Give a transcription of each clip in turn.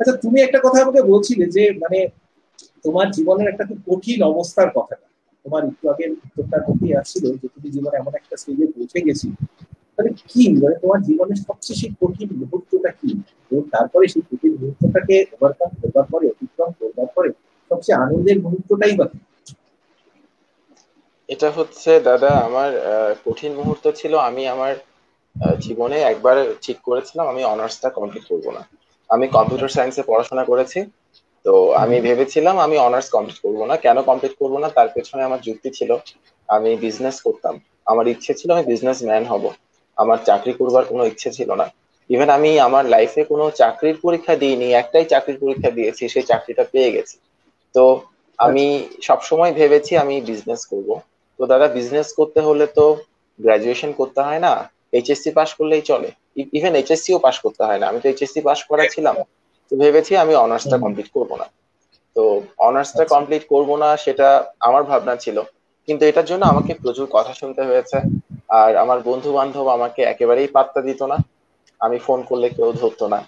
আচ্ছা তুমি একটা কথা আমাকে বলছিলে যে মানে তোমার জীবনের একটা খুব কঠিন অবস্থার কথাটা। তোমার একটু আগে উত্তরটা করতেই আসছিল যে, তুমি জীবনে এমন একটা স্টেজে পৌঁছে গেছি মানে কি? মানে তোমার জীবনের সবচেয়ে সেই কঠিন মুহূর্তটা কি? এবং তারপরে সেই কঠিন মুহূর্তটাকে ওভারকাম করবার পরে, অতিক্রম করবার পরে, সবচেয়ে আনন্দের মুহূর্তটাই বা এটা হচ্ছে, দাদা, আমার কঠিন মুহূর্ত ছিল। আমি আমার জীবনে একবার ঠিক করেছিলাম, আমি অনার্সটা কমপ্লিট করব না। আমি কম্পিউটার সায়েন্সে পড়াশোনা করেছি তো আমি ভেবেছিলাম আমি অনার্স কমপ্লিট করব না। কেন কমপ্লিট করব না? তার পেছনে আমার যুক্তি ছিল আমি বিজনেস করতাম। আমার ইচ্ছে ছিল আমি বিজনেস ম্যান হব। আমার চাকরি করবার কোনো ইচ্ছে ছিল না। ইভেন আমি আমার লাইফে কোনো চাকরির পরীক্ষা দিইনি একটাই চাকরির পরীক্ষা দিয়েছি সেই চাকরিটা পেয়ে গেছি। তো আমি সবসময় ভেবেছি আমি বিজনেস করব। তো দাদা বিজনেস করতে হলে তো গ্রাজুয়েশন করতে হয় না এইচএসসি পাস করলেই চলে। ইভেন এইচএসসিও পাস করতে হয় না। আমি তো এইচএসসি পাস করা ছিলাম তো ভেবেছি আমি অনার্সটা কমপ্লিট করব না। তো অনার্সটা কমপ্লিট করব না সেটা আমার ভাবনা ছিল। কিন্তু এটার জন্য আমাকে প্রচুর কথা শুনতে হয়েছে। আর আমার বন্ধু বান্ধব আমাকে একেবারেই পাত্তা দিত না। আমি ফোন করলে কেউ ধরতো না।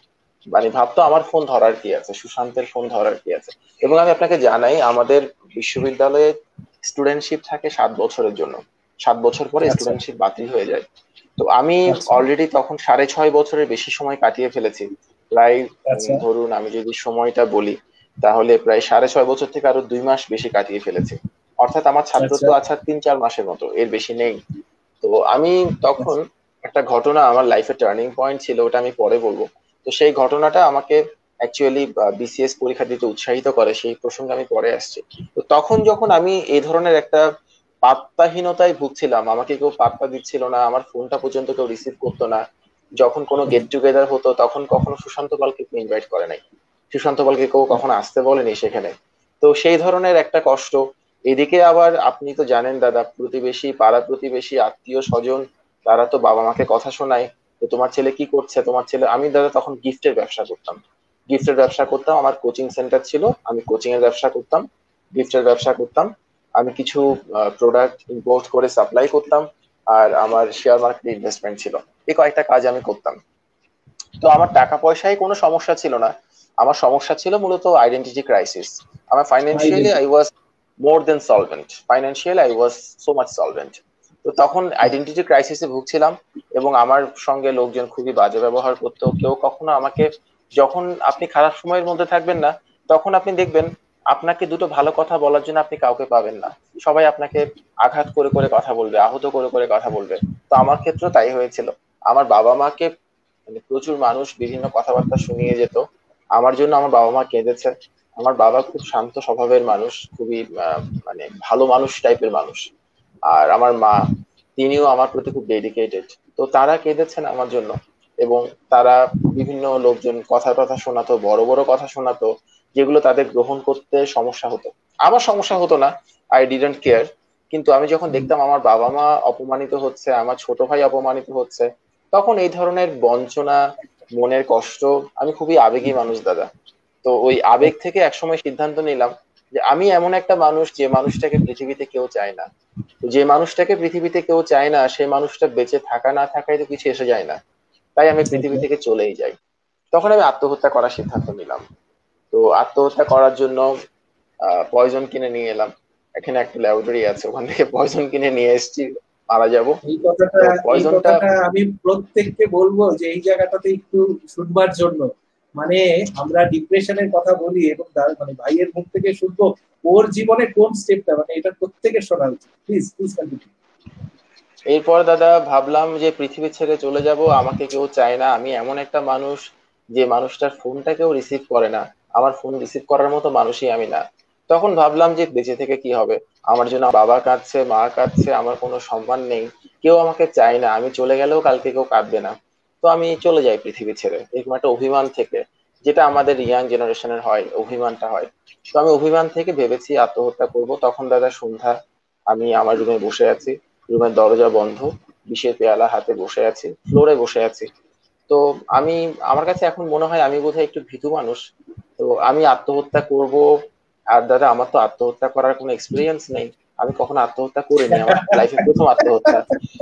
মানে ভাবতো আমার ফোন ধরার কি আছে? সুশান্তের ফোন ধরার কি আছে? এবং আমি আপনাকে জানাই আমাদের বিশ্ববিদ্যালয়ে স্টুডেন্টশিপ থাকে সাত বছরের জন্য। সাত বছর পরে স্টুডেন্টশিপ আচ্ছা। বাতিল হয়ে যায়। তো আমি অলরেডি আচ্ছা। তখন সাড়ে ছয় বছরের বেশি সময় কাটিয়ে ফেলেছি। প্রায় আচ্ছা। ধরুন আমি যদি সময়টা বলি তাহলে প্রায় সাড়ে ছয় বছর থেকে আরও দুই মাস বেশি কাটিয়ে ফেলেছি। অর্থাৎ আমার ছাত্রত্ব আছে তিন চার মাসের মতো এর বেশি নেই। তো আমি তখন একটা ঘটনা আমার লাইফের টার্নিং পয়েন্ট ছিল ওটা আমি পরে বলব। তো সেই ঘটনাটা আমাকে অ্যাকচুয়ালি বিসিএস পরীক্ষা দিতে উৎসাহিত করে সেই প্রসঙ্গে আমি পরে আসছি। তো তখন যখন আমি এই ধরনের একটা পাত্তাহীনতায় ভুগছিলাম। আমাকে কেউ পাত্তা দিচ্ছিল না, আমার ফোনটা পর্যন্ত কেউ রিসিভ করতো না। যখন কোনো গেট টুগেদার হতো, তখন কখনো সুশান্ত পালকে কেউ ইনভাইট করে নাই। সুশান্ত পালকে কেউ কখনো আসতে বলেনি সেখানে। তো সেই ধরনের একটা কষ্ট। এদিকে আবার আপনি তো জানেন দাদা, প্রতিবেশী, পাড়া প্রতিবেশী, আত্মীয় স্বজন, তারা তো বাবা মাকে কথা শোনায়। তো তোমার ছেলে কি করছে? তোমার ছেলে, আমি দাদা তখন গিফটের ব্যবসা করতাম। গিফটের ব্যবসা করতাম, আমার কোচিং সেন্টার ছিল, আমি কোচিং এর ব্যবসা করতাম। গিফটের ব্যবসা করতাম। আমি কিছু প্রোডাক্ট ইম্পোর্ট করে সাপ্লাই করতাম আর আমার শেয়ার মার্কেটে ইনভেস্টমেন্ট ছিল। এই কয়েকটা কাজ আমি করতাম। তো আমার টাকা পয়সায় কোনো সমস্যা ছিল না। আমার সমস্যা ছিল মূলত আইডেন্টিটি ক্রাইসিস আমার financially I was more than solvent financial I was so much solvent তো তখন আইডেন্টিটি ক্রাইসিসে ভুগছিলাম এবং আমার সঙ্গে লোকজন খুবই বাজে ব্যবহার করতো। কেউ কখনো আমাকে যখন আপনি খারাপ সময়ের মধ্যে থাকবেন না তখন আপনি দেখবেন আপনাকে দুটো ভালো কথা বলার জন্য আপনি কাউকে পাবেন না। সবাই আপনাকে আঘাত করে করে কথা বলবে, আহত করে করে কথা বলবে। তো আমার ক্ষেত্রে তাই হয়েছিল। আমার বাবা মাকে মানে প্রচুর মানুষ বিভিন্ন কথাবার্তা শুনিয়ে যেত। আমার জন্য আমার বাবা মা কেঁদেছে। আমার বাবা খুব শান্ত স্বভাবের মানুষ, খুবই মানে ভালো মানুষ টাইপের মানুষ। আর আমার মা, তিনিও আমার প্রতি খুব ডেডিকেটেড তো তারা কেঁদেছেন আমার জন্য। এবং তারা বিভিন্ন লোকজন কথা কথা শোনাতো, বড় বড় কথা শোনাতো। যেগুলো তাদের গ্রহণ করতে সমস্যা হতো। আমার সমস্যা হতো না আই ডিডেন্ট কেয়ার কিন্তু আমি যখন দেখতাম আমার বাবা মা অপমানিত হচ্ছে আমার ছোট ভাই অপমানিত হচ্ছে তখন এই ধরনের বঞ্চনা মনের কষ্ট আমি খুবই আবেগী মানুষ দাদা। তো ওই আবেগ থেকে একসময় সিদ্ধান্ত নিলাম যে আমি এমন একটা মানুষ যে মানুষটাকে পৃথিবীতে কেউ চায় না। যে মানুষটাকে পৃথিবীতে কেউ চায় না সেই মানুষটা বেঁচে থাকা না থাকায় তো কিছু এসে যায় না। তাই আমি পৃথিবী থেকে চলেই যাই। তখন আমি আত্মহত্যা করার সিদ্ধান্ত নিলাম। তো আত্মহত্যা করার জন্য পয়জন কিনে নিয়ে এলাম। এখানে একটা ল্যাবরেটরি আছে ওখান থেকে পয়জন কিনে নিয়ে এসেছি মারা যাব। এই কথাটা এই কথাটা আমি প্রত্যেককে বলব যে এই জায়গাটাতে একটু শুনবার জন্য। মানে আমরা ডিপ্রেশনের কথা বলি এবং মানে ভাইয়ের মুখ থেকে শুনব ওর জীবনে কোন স্টেপটা মানে এটা প্রত্যেকের শোনা উচিত। প্লিজ প্লিজ কন্টিনিউ এরপর দাদা ভাবলাম যে পৃথিবী ছেড়ে চলে যাব আমাকে কেউ চায় না। আমি এমন একটা মানুষ যে মানুষটার ফোনটা কেউ রিসিভ করে না। আমার ফোন রিসিভ করার মতো মানুষই আমি না। তখন ভাবলাম যে বেঁচে থেকে কি হবে? আমার জন্য বাবা কাঁদছে, মা কাঁদছে, আমার কোনো সম্মান নেই। কেউ আমাকে চায় না, আমি চলে গেলেও কালকে কেউ কাঁদবে না। তো আমি চলে যাই পৃথিবী ছেড়ে, এরকম একটা অভিমান থেকে, যেটা আমাদের ইয়াং জেনারেশনের হয়, অভিমানটা হয়। তো আমি অভিমান থেকে ভেবেছি আত্মহত্যা করব। তখন দাদা সন্ধ্যা, আমি আমার রুমে বসে আছি। রুমের দরজা বন্ধ, বিষের পেয়ালা হাতে বসে আছি ফ্লোরে বসে আছি। তো আমি, আমার কাছে এখন মনে হয় আমি বোধহয় একটু ভীতু মানুষ। তো আমি আত্মহত্যা করব। আর দাদা, আমার তো আত্মহত্যা করার কোনো এক্সপিরিয়েন্স নেই। আমি কখনো আত্মহত্যা করিনি, আমার লাইফে প্রথম আত্মহত্যা।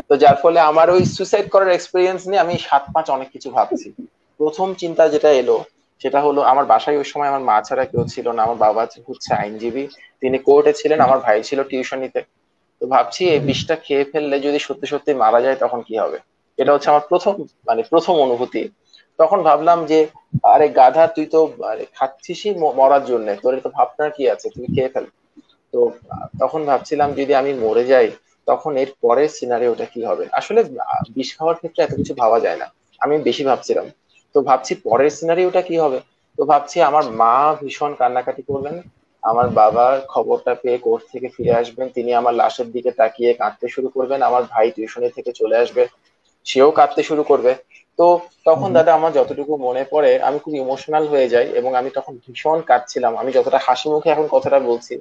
তো যার ফলে আমার ওই সুইসাইড করার এক্সপিরিয়েন্স নিয়ে আমি সাত পাঁচ অনেক কিছু ভাবছি। প্রথম চিন্তা যেটা এলো, সেটা হলো আমার বাসায় ওই সময় আমার মা ছাড়া কেউ ছিল না। আমার বাবা হচ্ছে আইনজীবী। তিনি কোর্টে ছিলেন, আমার ভাই ছিল টিউশনিতে তো ভাবছি এই বিষটা খেয়ে ফেললে যদি সত্যি সত্যি মারা যায় তখন কি হবে? এটা হচ্ছে আমার প্রথম মানে প্রথম অনুভূতি। তখন ভাবলাম যে, আরে গাধা, তুই তো আরে খাচ্ছিসই মরার জন্য। তোর তো ভাবনার কি আছে? তুই খেয়ে ফেল। তো তখন ভাবছিলাম যদি আমি মরে যাই, তখন এর পরের সিনারিওটা কি হবে? আসলে বিষ খাওয়ার ক্ষেত্রে এত কিছু ভাবা যায় না। আমি বেশি ভাবছিলাম। তো ভাবছি পরের সিনারিওটা কি হবে? তো ভাবছি আমার মা ভীষণ কান্নাকাটি করবেন। আমার বাবার খবরটা পেয়ে কোর্ট থেকে ফিরে আসবেন। তিনি আমার লাশের দিকে তাকিয়ে কাঁদতে শুরু করবেন। আমার ভাই টিউশনি থেকে চলে আসবে। সেও কাঁদতে শুরু করবে। তো তখন দাদা আমার যতটুকু মনে পড়ে আমি খুব ইমোশনাল হয়ে যাই এবং আমি তখন ভীষণ কাঁদছিলাম। আমি যতটা হাসি মুখে এখন কথাটা বলছি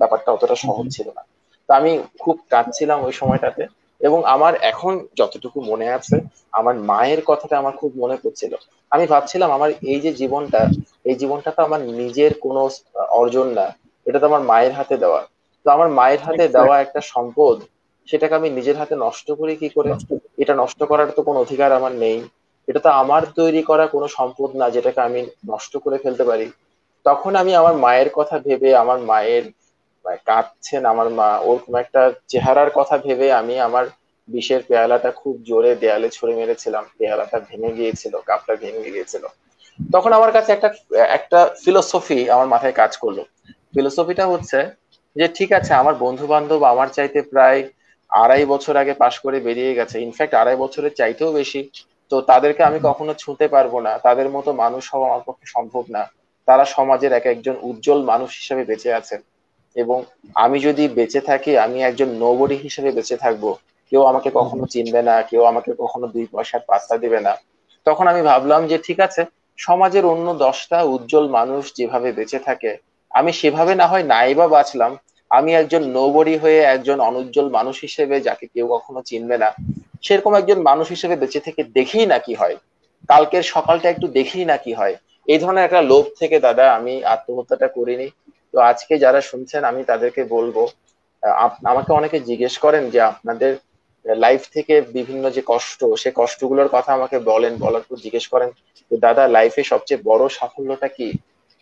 ব্যাপারটা অতটা সহজ ছিল না। তো আমি খুব কাঁদছিলাম ওই সময়টাতে এবং আমার এখন যতটুকু মনে আছে আমার মায়ের কথাটা আমার খুব মনে পড়ছিল। আমি ভাবছিলাম আমার এই যে জীবনটা এই জীবনটা তো আমার নিজের কোনো অর্জন না এটা তো আমার মায়ের হাতে দেওয়া। তো আমার মায়ের হাতে দেওয়া একটা সম্পদ সেটাকে আমি নিজের হাতে নষ্ট করি কি করে? এটা নষ্ট করার তো কোনো অধিকার আমার নেই। এটা তো আমার তৈরি করা কোনো সম্পদ না, যেটাকে আমি নষ্ট করে ফেলতে পারি। তখন আমি আমার মায়ের কথা ভেবে, আমার মায়ের কাঁদছেন, আমার মা ওরকম একটা চেহারার কথা ভেবে আমি আমার বিষের পেয়ালাটা খুব জোরে দেয়ালে ছুড়ে মেরেছিলাম। পেয়ালাটা ভেঙে গিয়েছিল, কাপটা ভেঙে গিয়েছিল। তখন আমার কাছে একটা একটা ফিলোসফি আমার মাথায় কাজ করল। ফিলোসফিটা হচ্ছে যে, ঠিক আছে, আমার বন্ধু বান্ধব আমার চাইতে প্রায় আড়াই বছর আগে পাশ করে বেরিয়ে গেছে। ইনফ্যাক্ট আড়াই বছরের চাইতেও বেশি। তো তাদেরকে আমি কখনো ছুঁতে পারব না। তাদের মতো মানুষ হওয়া আমার পক্ষে সম্ভব না। তারা সমাজের এক একজন উজ্জ্বল মানুষ হিসেবে বেঁচে আছেন। এবং আমি যদি বেঁচে থাকি, আমি একজন নবরী হিসেবে বেঁচে থাকব। কেউ আমাকে কখনো চিনবে না, কেউ আমাকে কখনো দুই পয়সার পাত্তা দিবে না। তখন আমি ভাবলাম যে, ঠিক আছে, সমাজের অন্য দশটা উজ্জ্বল মানুষ যেভাবে বেঁচে থাকে, আমি সেভাবে না হয় নাই বা বাঁচলাম। আমি একজন নৌবরি হয়ে একজন অনুজ্জ্বল মানুষ হিসেবে যাকে কেউ কখনো চিনবে না। সেরকম একজন মানুষ হিসেবে বেঁচে থেকে দেখি না কি হয়। কালকের সকালটা একটু দেখি না কি হয়। এই ধরনের একটা লোভ থেকে দাদা, আমি আত্মহত্যাটা করিনি। তো আজকে যারা শুনছেন, আমি তাদেরকে বলব আমাকে অনেকে জিজ্ঞেস করেন যে আপনাদের লাইফ থেকে বিভিন্ন যে কষ্ট, সে কষ্টগুলোর কথা আমাকে বলেন, বলার পর জিজ্ঞেস করেন যে, দাদা লাইফে সবচেয়ে বড় সাফল্যটা কি?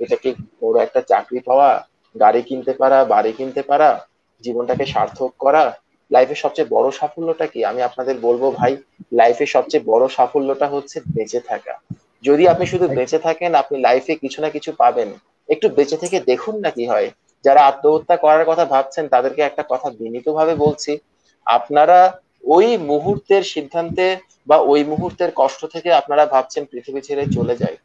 এটা কি বড় একটা চাকরি পাওয়া, গাড়ি কিনতে পারা, বাড়ি কিনতে পারা, জীবনটাকে সার্থক করা লাইফের সবচেয়ে বড় সাফল্যটা কি? আমি আপনাদের বলব ভাই লাইফের সবচেয়ে বড় সাফল্যটা হচ্ছে বেঁচে থাকা। যদি আপনি শুধু বেঁচে থাকেন আপনি লাইফে কিছু না কিছু পাবেন। একটু বেঁচে থেকে দেখুন না কি হয়। যারা আত্মহত্যা করার কথা ভাবছেন তাদেরকে একটা কথা বিনীতভাবে বলছি। আপনারা ওই মুহূর্তের সিদ্ধান্তে বা ওই মুহূর্তের কষ্ট থেকে আপনারা ভাবছেন পৃথিবী ছেড়ে চলে যায়।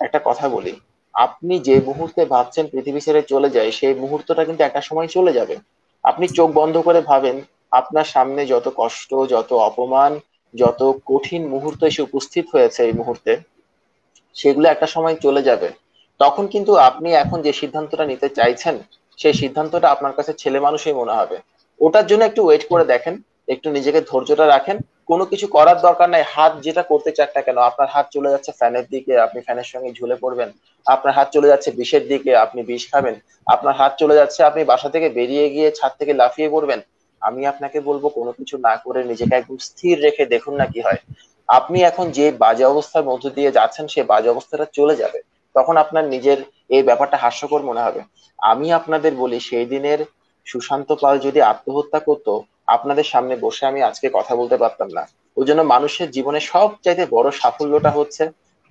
একটা কথা বলি আপনি যে মুহূর্তে ভাবছেন পৃথিবী ছেড়ে চলে যায় সেই মুহূর্তটা কিন্তু একটা সময় চলে যাবে। আপনি চোখ বন্ধ করে ভাবেন আপনার সামনে যত কষ্ট, যত অপমান, যত কঠিন মুহূর্ত এসে উপস্থিত হয়েছে এই মুহূর্তে, সেগুলো একটা সময় চলে যাবে। তখন কিন্তু আপনি এখন যে সিদ্ধান্তটা নিতে চাইছেন, সেই সিদ্ধান্তটা আপনার কাছে ছেলে মানুষই মনে হবে। ওটার জন্য একটু ওয়েট করে দেখেন, একটু নিজেকে ধৈর্যটা রাখেন। কোনো কিছু করার দরকার নাই, হাত যেটা করতে চান না কেন, আপনার হাত চলে যাচ্ছে ফ্যানের দিকে, আপনি ফ্যানের সঙ্গে ঝুলে পড়বেন। আপনার হাত চলে যাচ্ছে বিষের দিকে, আপনি বিষ খাবেন। আপনার হাত চলে যাচ্ছে, আপনি বাসা থেকে বেরিয়ে গিয়ে ছাদ থেকে লাফিয়ে পড়বেন। আমি আপনাকে বলব, কোনো কিছু না করে নিজেকে একদম স্থির রেখে দেখুন না কি হয়। আপনি এখন যে বাজে অবস্থার মধ্য দিয়ে যাচ্ছেন, সে বাজে অবস্থাটা চলে যাবে। তখন আপনার নিজের এই ব্যাপারটা হাস্যকর মনে হবে। আমি আপনাদের বলি, সেই দিনের সুশান্ত পাল যদি আত্মহত্যা করতো, আপনাদের সামনে বসে আমি আজকে কথা বলতে পারতাম না। ওই জন্য মানুষের জীবনে সব চাইতে বড় সাফল্যটা হচ্ছে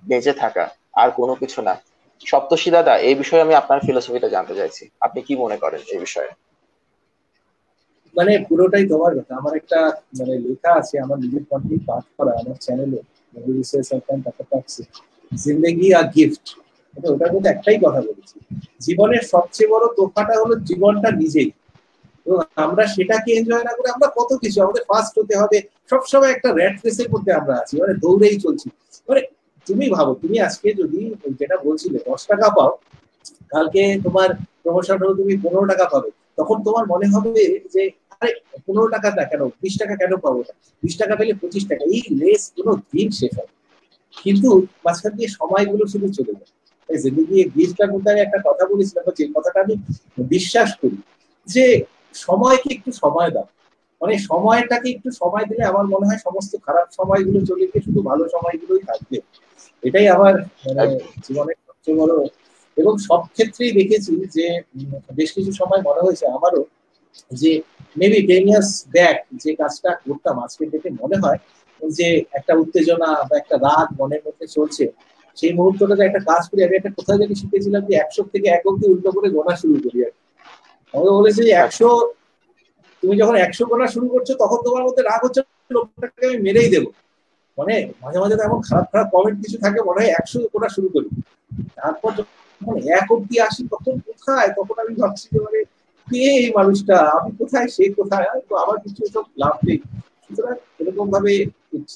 বেঁচে থাকা, আর কোনো কিছু না। সপ্তশী দাদা, এই বিষয়ে আমি আপনার ফিলোসফিটা জানতে চাইছি। আপনি কি মনে করেন এই বিষয়ে? মানে পুরোটাই তোমার কথা। আমার একটা মানে লেখা আছে, আমার নিজের কন্টেন্ট পাঠ করা, আমার চ্যানেলে জিন্দগি আর গিফট ওটার মধ্যে একটাই কথা বলেছি। জীবনের সবচেয়ে বড় তোফাটা হলো জীবনটা নিজেই। আমরা সেটাকে এনজয় না করে আমরা কত কিছু, আমাদের ফার্স্ট হতে হবে। সবসময় একটা র্যাট রেসের মধ্যে আমরা আছি মানে দৌড়েই চলছি। মানে তুমি ভাবো, তুমি আজকে যদি যেটা বলছিলে, দশ টাকা পাও, কালকে তোমার প্রমোশন হলো তুমি পনেরো টাকা পাবে। তখন তোমার মনে হবে যে আরে পনেরো টাকা কেন? বিশ টাকা কেন পাবো না? বিশ টাকা পেলে পঁচিশ টাকা। এই রেস কোনো দিন শেষ হবে কিন্তু মাঝখান দিয়ে সময়গুলো শুধু চলে যায়। জিন্দগি মধ্যে আমি একটা কথা বলেছিলাম যে কথাটা আমি বিশ্বাস করি যে সময়কে একটু সময় দাও। মানে সময়টাকে একটু সময় দিলে আমার মনে হয় সমস্ত খারাপ সময়গুলো চলে গিয়ে শুধু ভালো সময়গুলোই থাকবে। এটাই আমার মানে জীবনের সবচেয়ে বড় এবং সব ক্ষেত্রেই দেখেছি যে বেশ কিছু সময় মনে হয়েছে আমারও যে মেবি টেন ইয়ার্স ব্যাক যে কাজটা করতাম, আজকে দেখে মনে হয় যে, একটা উত্তেজনা বা একটা রাগ মনের মধ্যে চলছে। সেই মুহূর্তটাতে একটা কাজ করি, আমি একটা কোথায় জানি শিখেছিলাম যে, একশো থেকে এক অব্দি উল্টো করে গোনা শুরু করি আর আমাকে বলেছে যে, একশো, তুমি যখন একশো গোনা শুরু করছ, তখন তোমার মধ্যে রাগ হচ্ছে, লোকটাকে আমি মেরেই দেবো। মানে মাঝে মাঝে তো এমন খারাপ খারাপ কমেন্ট কিছু থাকে, মনে হয় একশো গোনা শুরু করি। তারপর যখন এক অব্দি আসি তখন কোথায়? তখন আমি ভাবছি যে মানে কে এই মানুষটা? আমি কোথায়? সে কোথায়? তো আমার কিছু সব লাভ নেই। সুতরাং এরকম ভাবে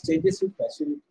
চেঞ্জেস উইথ ম্যাচুরিটি